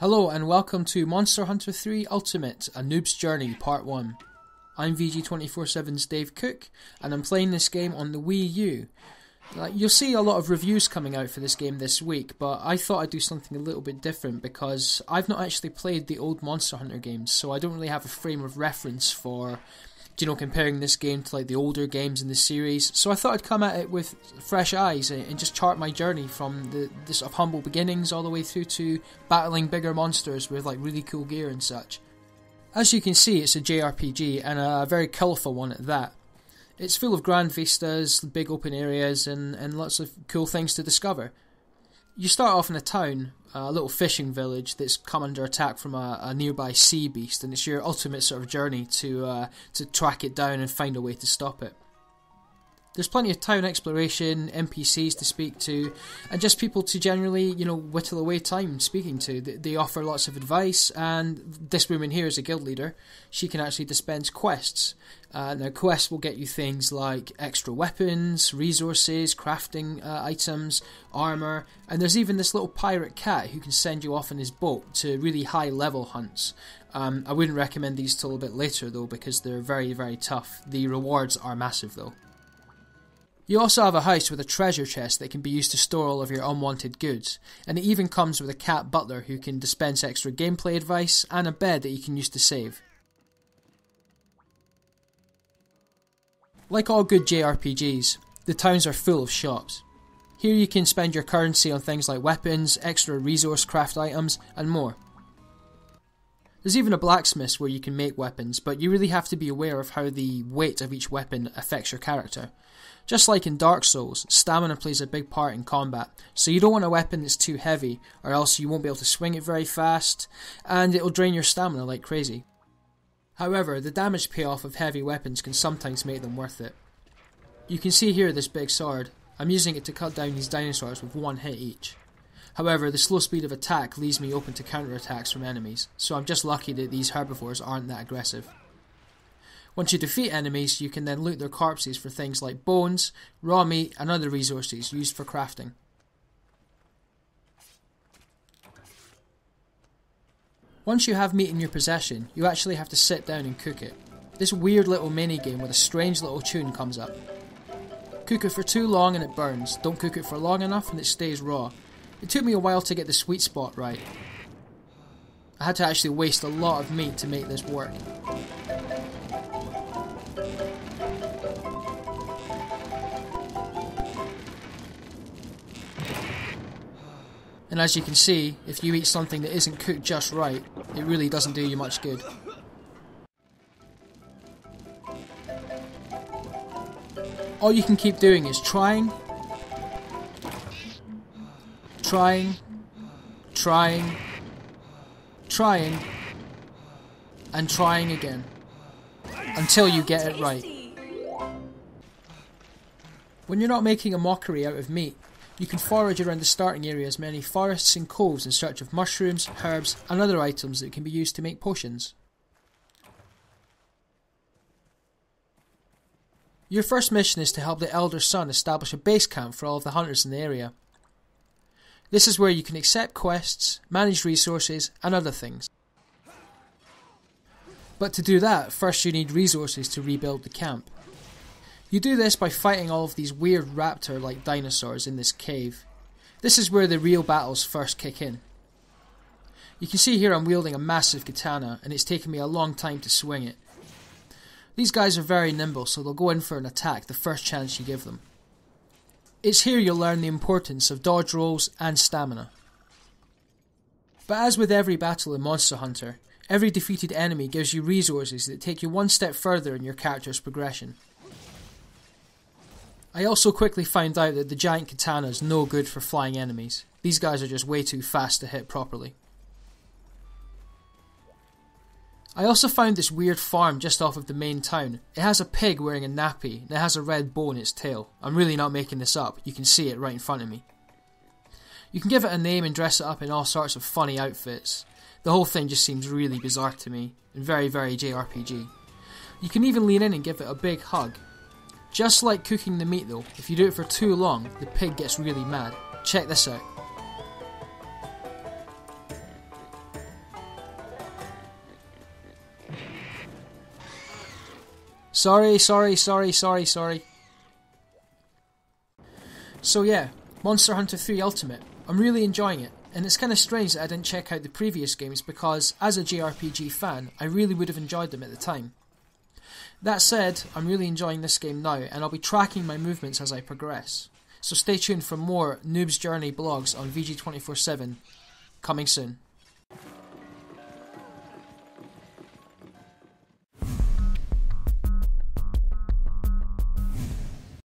Hello and welcome to Monster Hunter 3 Ultimate, A Noob's Journey Part 1. I'm VG247's Dave Cook and I'm playing this game on the Wii U. Like, you'll see a lot of reviews coming out for this game this week, but I thought I'd do something a little bit different because I've not actually played the old Monster Hunter games, so I don't really have a frame of reference for you know, comparing this game to like the older games in the series. So I thought I'd come at it with fresh eyes and just chart my journey from the, sort of humble beginnings all the way through to battling bigger monsters with like really cool gear and such. As you can see, it's a JRPG and a very colourful one at that. It's full of grand vistas, big open areas, and, and lots of cool things to discover you start off in a town, a little fishing village that's come under attack from a, a nearby sea beast, and it's your ultimate sort of journey to uh, to track it down and find a way to stop it. There's plenty of town exploration, NPCs to speak to, and just people to generally, you know, whittle away time speaking to. They offer lots of advice, and this woman here is a guild leader. She can actually dispense quests. Uh, now, quests will get you things like extra weapons, resources, crafting uh, items, armor, and there's even this little pirate cat who can send you off in his boat to really high level hunts. Um, I wouldn't recommend these till a bit later though, because they're very, very tough. The rewards are massive though. You also have a house with a treasure chest that can be used to store all of your unwanted goods, and it even comes with a cat butler who can dispense extra gameplay advice and a bed that you can use to save. Like all good JRPGs, the towns are full of shops. Here you can spend your currency on things like weapons, extra resource craft items, and more. There's even a blacksmith where you can make weapons, but you really have to be aware of how the weight of each weapon affects your character. Just like in Dark Souls, stamina plays a big part in combat, so you don't want a weapon that's too heavy, or else you won't be able to swing it very fast, and it'll drain your stamina like crazy. However, the damage payoff of heavy weapons can sometimes make them worth it. You can see here this big sword. I'm using it to cut down these dinosaurs with one hit each. However, the slow speed of attack leaves me open to counterattacks from enemies, so I'm just lucky that these herbivores aren't that aggressive. Once you defeat enemies, you can then loot their corpses for things like bones, raw meat, and other resources used for crafting. Once you have meat in your possession, you actually have to sit down and cook it. This weird little mini game with a strange little tune comes up. Cook it for too long and it burns. Don't cook it for long enough and it stays raw. It took me a while to get the sweet spot right. I had to actually waste a lot of meat to make this work. And as you can see, if you eat something that isn't cooked just right, it really doesn't do you much good. All you can keep doing is trying, trying, trying, trying, and trying again. Until you get it right. When you're not making a mockery out of meat, you can forage around the starting area's many forests and coves in search of mushrooms, herbs, and other items that can be used to make potions. Your first mission is to help the Elder son establish a base camp for all of the hunters in the area. This is where you can accept quests, manage resources, and other things. But to do that, first you need resources to rebuild the camp. You do this by fighting all of these weird raptor like dinosaurs in this cave. This is where the real battles first kick in. You can see here I'm wielding a massive katana, and it's taken me a long time to swing it. These guys are very nimble, so they'll go in for an attack the first chance you give them. It's here you'll learn the importance of dodge rolls and stamina. But as with every battle in Monster Hunter, every defeated enemy gives you resources that take you one step further in your character's progression. I also quickly found out that the giant katana is no good for flying enemies. These guys are just way too fast to hit properly. I also found this weird farm just off of the main town. It has a pig wearing a nappy and it has a red bow in its tail. I'm really not making this up, you can see it right in front of me. You can give it a name and dress it up in all sorts of funny outfits. The whole thing just seems really bizarre to me and very, very JRPG. You can even lean in and give it a big hug, just like cooking the meat though, if you do it for too long, the pig gets really mad. Check this out. Sorry, sorry, sorry, sorry, sorry. So yeah, Monster Hunter 3 Ultimate. I'm really enjoying it, and it's kind of strange that I didn't check out the previous games because, as a JRPG fan, I really would have enjoyed them at the time. That said, I'm really enjoying this game now, and I'll be tracking my movements as I progress. So stay tuned for more Noob's Journey blogs on VG247 coming soon.